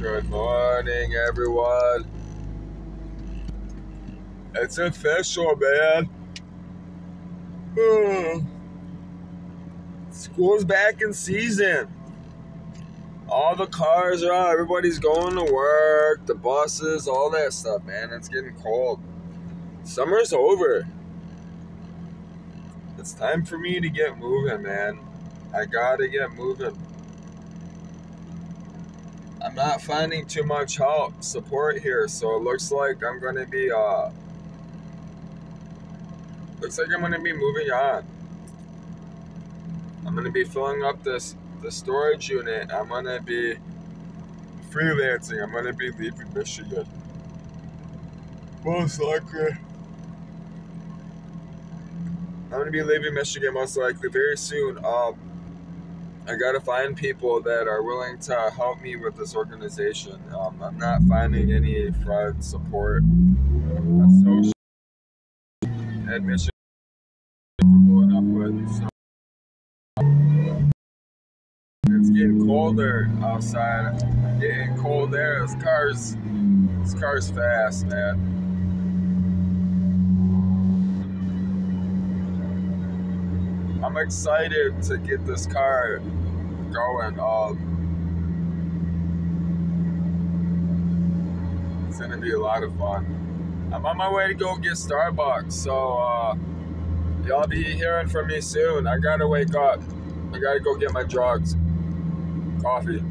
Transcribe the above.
Good morning, everyone. It's official, man. Hmm. School's back in season. All the cars are out. Everybody's going to work. The buses, all that stuff, man. It's getting cold. Summer's over. It's time for me to get moving, man. I gotta get moving. I'm not finding too much help, support here, so it looks like I'm gonna be, uh, looks like I'm gonna be moving on. I'm gonna be filling up this the storage unit. I'm gonna be freelancing. I'm gonna be leaving Michigan. Most likely. I'm gonna be leaving Michigan most likely very soon. Um, I gotta find people that are willing to help me with this organization. Um, I'm not finding any friends, support, associates at Michigan enough with. So it's getting colder outside. Getting cold there. This car's this car's fast, man. Excited to get this car going. Um, it's gonna be a lot of fun. I'm on my way to go get Starbucks, so uh, y'all be hearing from me soon. I gotta wake up. I gotta go get my drugs, coffee.